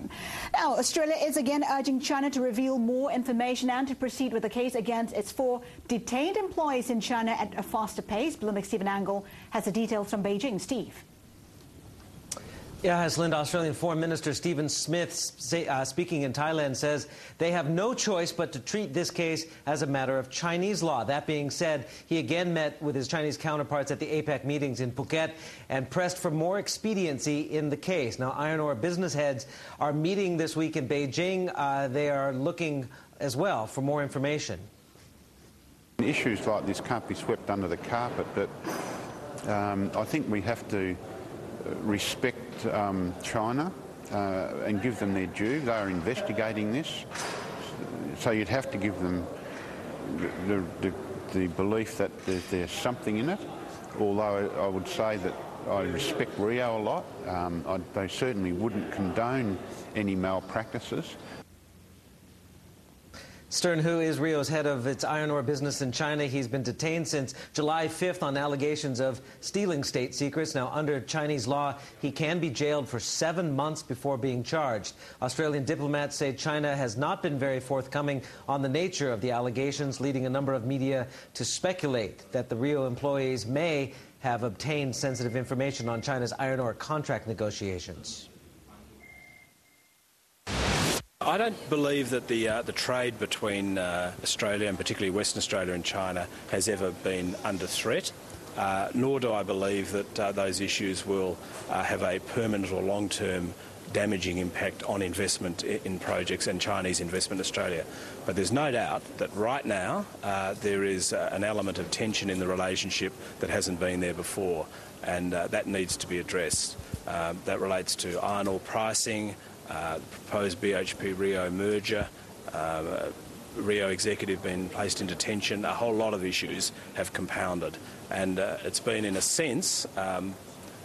time. Now, Australia is again urging China to reveal more information and to proceed with the case against its four detained employees in China at a faster pace. Bloomberg Stephen Engle has the details from Beijing. Steve. Yeah, as Linda, Australian Foreign Minister Stephen Smith, say, uh, speaking in Thailand, says they have no choice but to treat this case as a matter of Chinese law. That being said, he again met with his Chinese counterparts at the APEC meetings in Phuket and pressed for more expediency in the case. Now, iron ore business heads are meeting this week in Beijing. Uh, they are looking as well for more information. Issues like this can't be swept under the carpet, but um, I think we have to respect um, China uh, and give them their due. They are investigating this, so you'd have to give them the, the, the belief that there's, there's, something in it. Although I would say that I respect Rio a lot, um, I, they certainly wouldn't condone any malpractices. Stern Hu is Rio's head of its iron ore business in China. He's been detained since July 5th on allegations of stealing state secrets. Now, under Chinese law, he can be jailed for seven months before being charged. Australian diplomats say China has not been very forthcoming on the nature of the allegations, leading a number of media to speculate that the Rio employees may have obtained sensitive information on China's iron ore contract negotiations. I don't believe that the uh, the trade between uh, Australia and particularly Western Australia and China has ever been under threat. Uh, nor do I believe that uh, those issues will uh, have a permanent or long-term damaging impact on investment in projects and Chinese investment in Australia. But there's no doubt that right now uh, there is an element of tension in the relationship that hasn't been there before, and that needs to be addressed. that relates to iron ore pricing, uh, proposed BHP Rio merger, uh, Rio executive been placed in detention, a whole lot of issues have compounded. And uh, it's been, in a sense, um,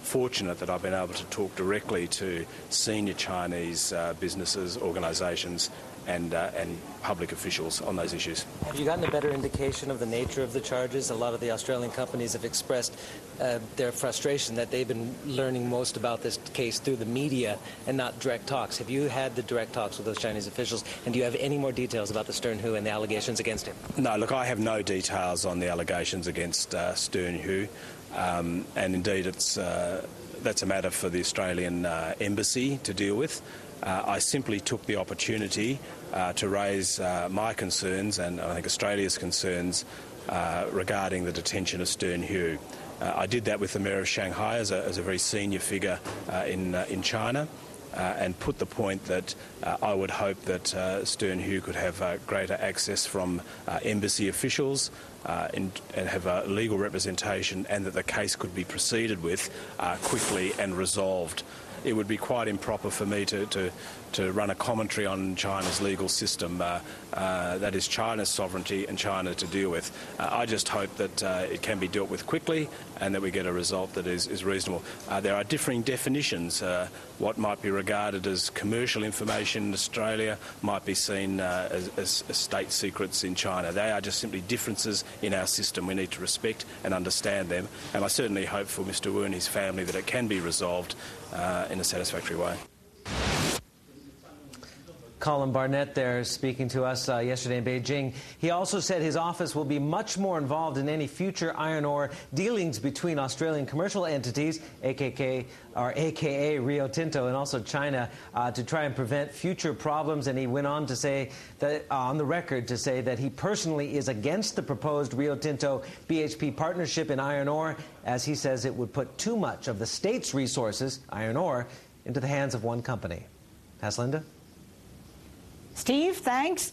fortunate that I've been able to talk directly to senior Chinese uh, businesses, organisations, and, uh, and public officials on those issues. Have you gotten a better indication of the nature of the charges? A lot of the Australian companies have expressed uh, their frustration that they've been learning most about this case through the media and not direct talks. Have you had the direct talks with those Chinese officials? And do you have any more details about the Stern Hu and the allegations against him? No, look, I have no details on the allegations against uh, Stern Hu. Um, and indeed, it's, uh, that's a matter for the Australian uh, embassy to deal with. Uh, I simply took the opportunity uh, to raise uh, my concerns and I think Australia's concerns uh, regarding the detention of Stern Hu. Uh, I did that with the Mayor of Shanghai as a, as a very senior figure uh, in, in China. and put the point that I would hope that Stern Hu could have greater access from embassy officials in, and have a legal representation, and that the case could be proceeded with quickly and resolved it would be quite improper for me to, to, to run a commentary on China's legal system. Uh, uh, that is China's sovereignty and China to deal with. Uh, I just hope that uh, it can be dealt with quickly and that we get a result that is, is reasonable. Uh, there are differing definitions. Uh, what might be regarded as commercial information in Australia might be seen as, as, as state secrets in China. They are just simply differences in our system. We need to respect and understand them. And I certainly hope for Mr Wu and his family that it can be resolved in a satisfactory way. Colin Barnett there speaking to us uh, yesterday in Beijing. He also said his office will be much more involved in any future iron ore dealings between Australian commercial entities, AKK, or AKA Rio Tinto, and also China, uh, to try and prevent future problems. And he went on to say that, uh, on the record, to say that he personally is against the proposed Rio Tinto BHP partnership in iron ore, as he says it would put too much of the state's resources, iron ore, into the hands of one company. Has Linda. Steve, thanks.